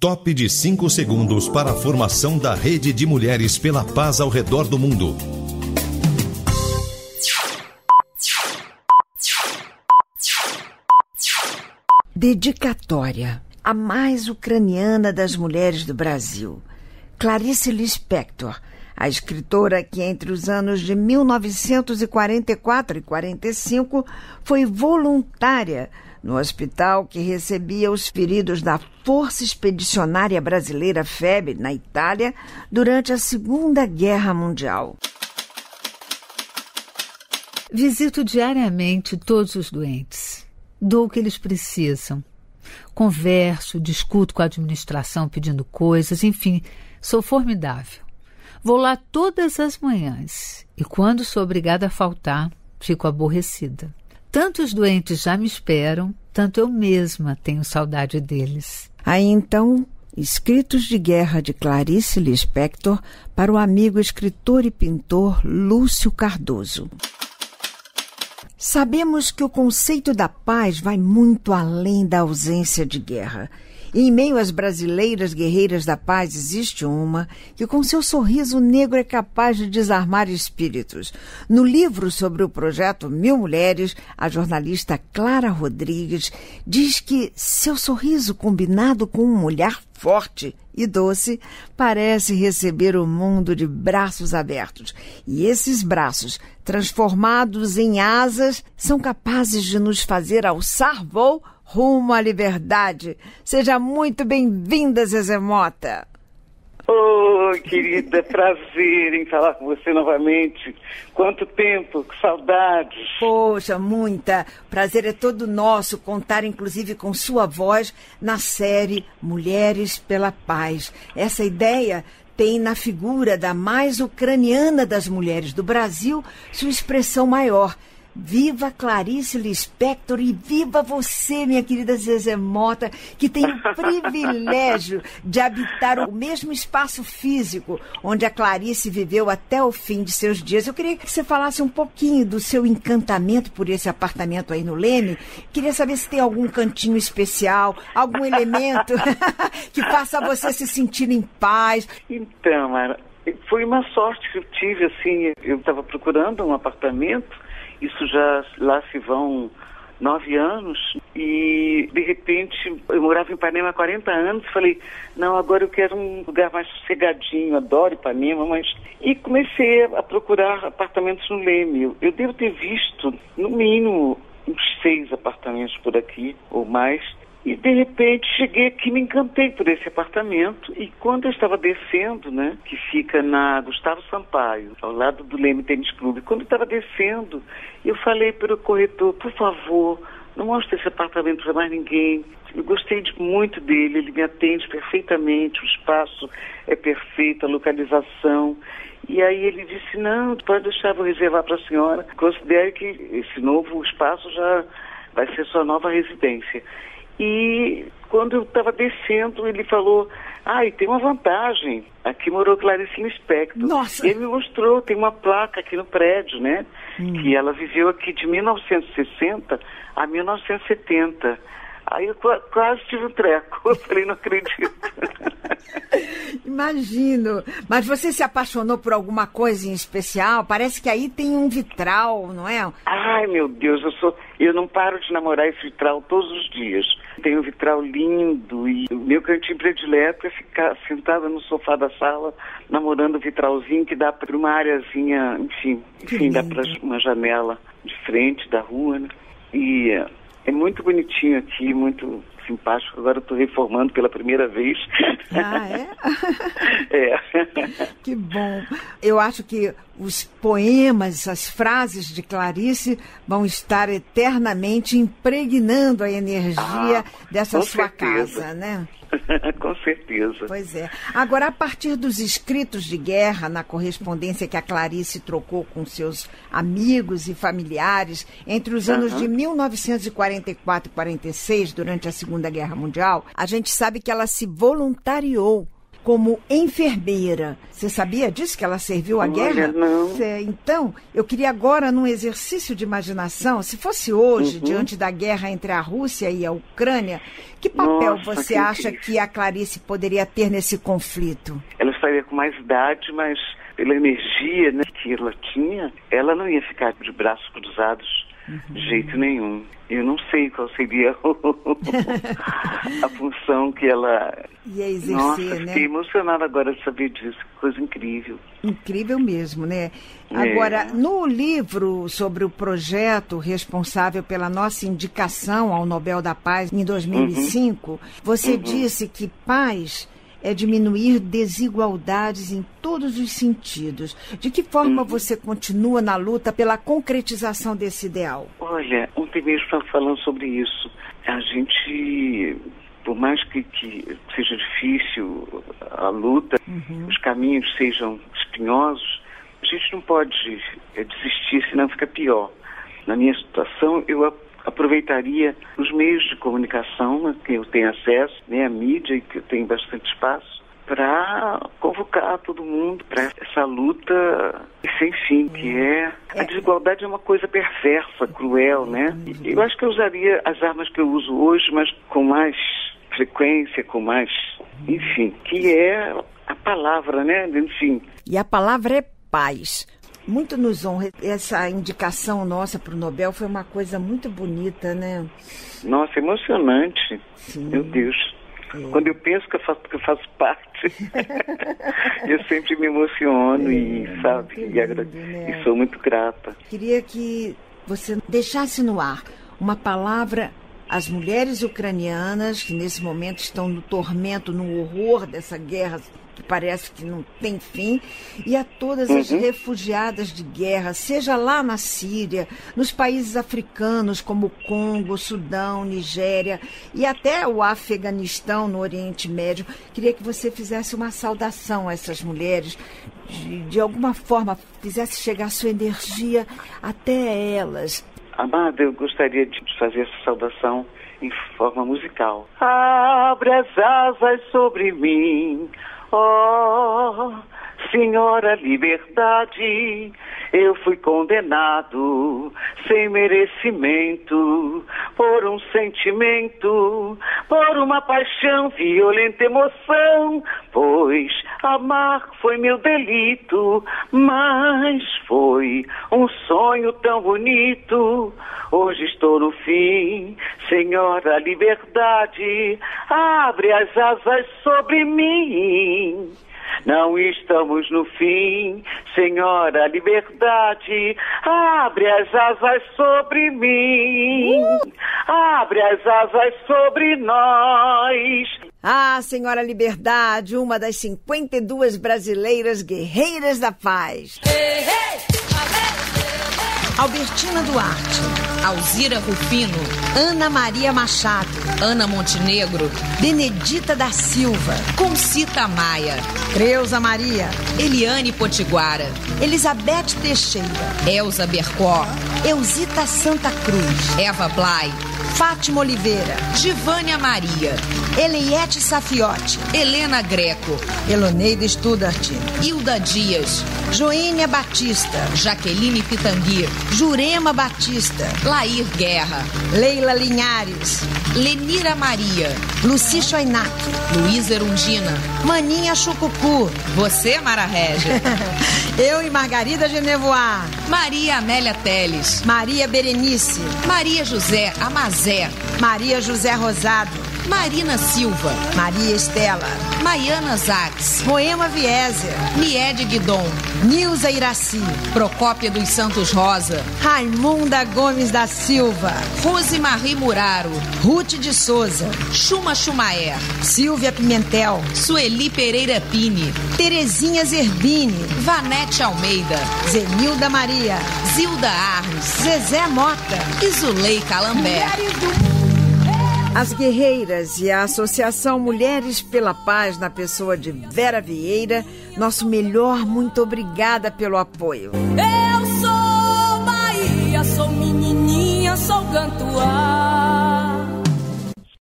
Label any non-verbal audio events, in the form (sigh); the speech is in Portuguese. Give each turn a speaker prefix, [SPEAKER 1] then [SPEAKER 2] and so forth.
[SPEAKER 1] Top de 5 segundos para a formação da rede de mulheres pela paz ao redor do mundo.
[SPEAKER 2] Dedicatória. A mais ucraniana das mulheres do Brasil. Clarice Lispector, a escritora que entre os anos de 1944 e 45 foi voluntária no hospital que recebia os feridos da Força Expedicionária Brasileira FEB na Itália durante a Segunda Guerra Mundial.
[SPEAKER 3] Visito diariamente todos os doentes. Dou o que eles precisam. Converso, discuto com a administração pedindo coisas, enfim, sou formidável. Vou lá todas as manhãs e, quando sou obrigada a faltar, fico aborrecida. Tanto os doentes já me esperam, tanto eu mesma tenho saudade deles.
[SPEAKER 2] Aí então, Escritos de Guerra de Clarice Lispector para o amigo escritor e pintor Lúcio Cardoso. Sabemos que o conceito da paz vai muito além da ausência de guerra e em meio às brasileiras guerreiras da paz existe uma que, com seu sorriso negro, é capaz de desarmar espíritos. No livro sobre o projeto Mil Mulheres, a jornalista Clara Rodrigues diz que seu sorriso, combinado com um olhar forte e doce, parece receber o mundo de braços abertos. E esses braços, transformados em asas, são capazes de nos fazer alçar voo rumo à liberdade. Seja muito bem-vinda, Zezé Mota.
[SPEAKER 4] Oi, oh, querida, (laughs) prazer em falar com você novamente. Quanto tempo, que saudades.
[SPEAKER 2] Poxa, muita. Prazer é todo nosso contar, inclusive, com sua voz na série Mulheres pela Paz. Essa ideia tem na figura da mais ucraniana das mulheres do Brasil sua expressão maior Viva Clarice Lispector e viva você, minha querida Zezé Mota, que tem o (laughs) privilégio de habitar o mesmo espaço físico onde a Clarice viveu até o fim de seus dias. Eu queria que você falasse um pouquinho do seu encantamento por esse apartamento aí no Leme. Queria saber se tem algum cantinho especial, algum elemento (laughs) que faça você se sentir em paz.
[SPEAKER 4] Então, Mara, foi uma sorte que eu tive, assim, eu estava procurando um apartamento isso já lá se vão nove anos e de repente eu morava em Ipanema há 40 anos falei não agora eu quero um lugar mais sossegadinho adoro Ipanema mas e comecei a procurar apartamentos no Leme. Eu, devo ter visto no mínimo uns seis apartamentos por aqui ou mais e de repente cheguei aqui, me encantei por esse apartamento. E quando eu estava descendo, né, que fica na Gustavo Sampaio, ao lado do Leme Tênis Clube, quando eu estava descendo, eu falei para o corretor, por favor, não mostre esse apartamento para mais ninguém. Eu gostei de, muito dele, ele me atende perfeitamente, o espaço é perfeito, a localização. E aí ele disse, não, pode deixar, vou reservar para a senhora. Considere que esse novo espaço já vai ser sua nova residência. E quando eu estava descendo, ele falou: Ah, e tem uma vantagem. Aqui morou Clarice Lispector.
[SPEAKER 2] Nossa!
[SPEAKER 4] E ele me mostrou, tem uma placa aqui no prédio, né? Hum. Que ela viveu aqui de 1960 a 1970. Aí eu quase tive um treco. (laughs) Eu falei, não acredito. (laughs)
[SPEAKER 2] Imagino. Mas você se apaixonou por alguma coisa em especial? Parece que aí tem um vitral, não é?
[SPEAKER 4] Ai, meu Deus, eu sou. Eu não paro de namorar esse vitral todos os dias. Tem um vitral lindo e o meu cantinho predileto é ficar sentada no sofá da sala, namorando o vitralzinho que dá para uma areazinha, enfim, enfim, dá para uma janela de frente da rua, né? E é muito bonitinho aqui, muito simpático. Agora estou reformando pela primeira vez.
[SPEAKER 2] Ah, é? (laughs)
[SPEAKER 4] é. (laughs)
[SPEAKER 2] Que bom. Eu acho que os poemas, as frases de Clarice vão estar eternamente impregnando a energia ah, dessa sua
[SPEAKER 4] certeza.
[SPEAKER 2] casa, né? (laughs)
[SPEAKER 4] Certeza.
[SPEAKER 2] Pois é. Agora, a partir dos escritos de guerra, na correspondência que a Clarice trocou com seus amigos e familiares entre os anos uhum. de 1944 e 46, durante a Segunda Guerra Mundial, a gente sabe que ela se voluntariou como enfermeira. Você sabia disso, que ela serviu à
[SPEAKER 4] Olha,
[SPEAKER 2] guerra?
[SPEAKER 4] não.
[SPEAKER 2] Então, eu queria agora, num exercício de imaginação, se fosse hoje,
[SPEAKER 4] Uhum.
[SPEAKER 2] diante da guerra entre a Rússia e a Ucrânia, que papel
[SPEAKER 4] Nossa,
[SPEAKER 2] você
[SPEAKER 4] que
[SPEAKER 2] acha
[SPEAKER 4] incrível.
[SPEAKER 2] que a Clarice poderia ter nesse conflito?
[SPEAKER 4] Ela estaria com mais idade, mas pela energia né, que ela tinha, ela não ia ficar de braços cruzados de jeito nenhum. Eu não sei qual seria (laughs) a função que ela.
[SPEAKER 2] Ia exercer,
[SPEAKER 4] Nossa,
[SPEAKER 2] né?
[SPEAKER 4] fiquei emocionada agora de saber disso. Que coisa incrível.
[SPEAKER 2] Incrível mesmo, né?
[SPEAKER 4] É.
[SPEAKER 2] Agora, no livro sobre o projeto responsável pela nossa indicação ao Nobel da Paz em 2005,
[SPEAKER 4] Uhum.
[SPEAKER 2] você disse que paz é diminuir desigualdades em todos os sentidos. De que forma
[SPEAKER 4] Uhum.
[SPEAKER 2] você continua na luta pela concretização desse ideal?
[SPEAKER 4] Olha, ontem mesmo estava falando sobre isso. A gente, por mais que, que seja difícil a luta, os caminhos sejam espinhosos, a gente não pode eh, desistir, senão fica pior. Na minha situação, eu aproveitaria os meios de comunicação que eu tenho acesso, né, a mídia, e que eu tenho bastante espaço, para convocar todo mundo para essa luta sem fim, que é a desigualdade é uma coisa perversa, cruel, né? E Eu acho que eu usaria as armas que eu uso hoje, mas com mais frequência, com mais, enfim, que é a palavra, né? Enfim,
[SPEAKER 2] E a palavra é paz. Muito nos honra. Essa indicação nossa para o Nobel foi uma coisa muito bonita, né?
[SPEAKER 4] nossa, emocionante.
[SPEAKER 2] Sim.
[SPEAKER 4] Meu Deus. Quando eu penso que eu faço, que eu faço parte, (laughs) eu sempre me emociono e, sabe,
[SPEAKER 2] muito
[SPEAKER 4] e,
[SPEAKER 2] lindo, né?
[SPEAKER 4] e sou muito grata.
[SPEAKER 2] Queria que você deixasse no ar uma palavra às mulheres ucranianas que nesse momento estão no tormento, no horror dessa guerra que parece que não tem fim, e a todas as refugiadas de guerra, seja lá na Síria, nos países africanos como o Congo, Sudão, Nigéria e até o Afeganistão, no Oriente Médio. Queria que você fizesse uma saudação a essas mulheres, de, de alguma forma fizesse chegar sua energia até elas.
[SPEAKER 4] Amada, eu gostaria de fazer essa saudação em forma musical. Abre as asas sobre mim, ó Senhora Liberdade. Eu fui condenado sem merecimento por um sentimento, por uma paixão, violenta emoção. Pois amar foi meu delito, mas foi um sonho tão bonito. Hoje estou no fim, Senhora Liberdade, abre as asas sobre mim. Não estamos no fim, Senhora Liberdade, abre as asas sobre mim, abre as asas sobre nós.
[SPEAKER 2] Ah, Senhora Liberdade, uma das 52 brasileiras guerreiras da paz. Albertina Duarte,
[SPEAKER 5] Alzira Rufino,
[SPEAKER 2] Ana Maria Machado,
[SPEAKER 5] Ana Montenegro,
[SPEAKER 2] Benedita da Silva,
[SPEAKER 5] Concita Maia,
[SPEAKER 2] Creuza Maria,
[SPEAKER 5] Eliane Potiguara,
[SPEAKER 2] Elizabeth Teixeira,
[SPEAKER 5] Elza Bercó,
[SPEAKER 2] Eusita Santa Cruz,
[SPEAKER 5] Eva Blay,
[SPEAKER 2] Fátima Oliveira,
[SPEAKER 5] Givânia Maria,
[SPEAKER 2] Eleiete Safiotti,
[SPEAKER 5] Helena Greco,
[SPEAKER 2] Eloneida Studart,
[SPEAKER 5] Hilda Dias,
[SPEAKER 2] Joênia Batista,
[SPEAKER 5] Jaqueline Pitangui,
[SPEAKER 2] Jurema Batista,
[SPEAKER 5] Lair Guerra,
[SPEAKER 2] Leila Linhares,
[SPEAKER 5] Lenira Maria,
[SPEAKER 2] Luci Choinac,
[SPEAKER 5] Luísa Erundina,
[SPEAKER 2] Maninha Chucucu,
[SPEAKER 5] você, Mara Régia, (laughs)
[SPEAKER 2] eu e Margarida Genevoar,
[SPEAKER 5] Maria Amélia Teles,
[SPEAKER 2] Maria Berenice,
[SPEAKER 5] Maria José Amazé,
[SPEAKER 2] Maria José Rosado,
[SPEAKER 5] Marina Silva,
[SPEAKER 2] Maria Estela,
[SPEAKER 5] Maiana Zax,
[SPEAKER 2] Moema Vieser,
[SPEAKER 5] Niede Guidon,
[SPEAKER 2] Nilza Iraci,
[SPEAKER 5] Procópia dos Santos Rosa,
[SPEAKER 2] Raimunda Gomes da Silva,
[SPEAKER 5] Rose Marie Muraro,
[SPEAKER 2] Ruth de Souza,
[SPEAKER 5] Chuma Chumaer,
[SPEAKER 2] Silvia Pimentel,
[SPEAKER 5] Sueli Pereira Pini,
[SPEAKER 2] Terezinha Zerbini,
[SPEAKER 5] Vanete Almeida,
[SPEAKER 2] Zenilda Maria,
[SPEAKER 5] Zilda Arnes.
[SPEAKER 2] Zezé Mota,
[SPEAKER 5] e Zuleika Lambert.
[SPEAKER 2] As Guerreiras e a Associação Mulheres pela Paz, na pessoa de Vera Vieira, nosso melhor muito obrigada pelo apoio.
[SPEAKER 6] Eu sou Bahia, sou menininha, sou cantuária.